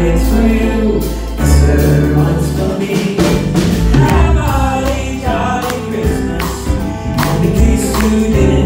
it's for you, this for me. Jolly Christmas, you didn't.